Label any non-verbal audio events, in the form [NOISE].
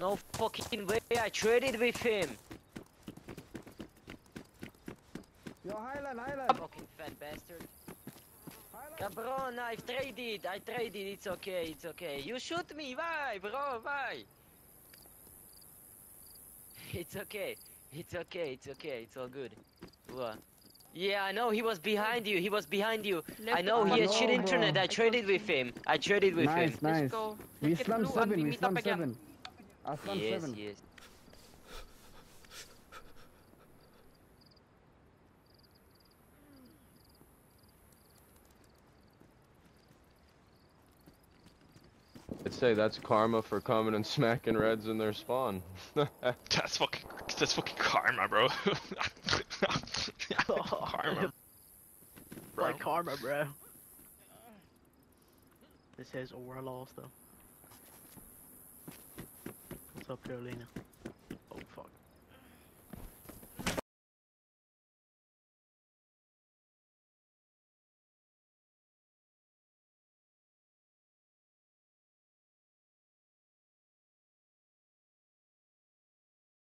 No fucking way, I traded with him. Yo, Highland, Highland. Fucking fat bastard. Highland. Cabron, I've traded, I traded, it's okay, it's okay. You shoot me, why, bro, why? It's okay, it's okay, it's okay, it's all good. What? Yeah, I know, he was behind you, he was behind you. I know, he I had shit internet, bro. I traded with him. I traded with Nice, him. nice. Let's. We Let's slum seven, we we slum seven. I slum Yes, seven. yes. I'd say that's karma for coming and [LAUGHS] smacking reds in their spawn. [LAUGHS] That's fucking that's fucking karma, bro. [LAUGHS] karma. Bro. Like karma, bro. This is overlost though. própria Carolina.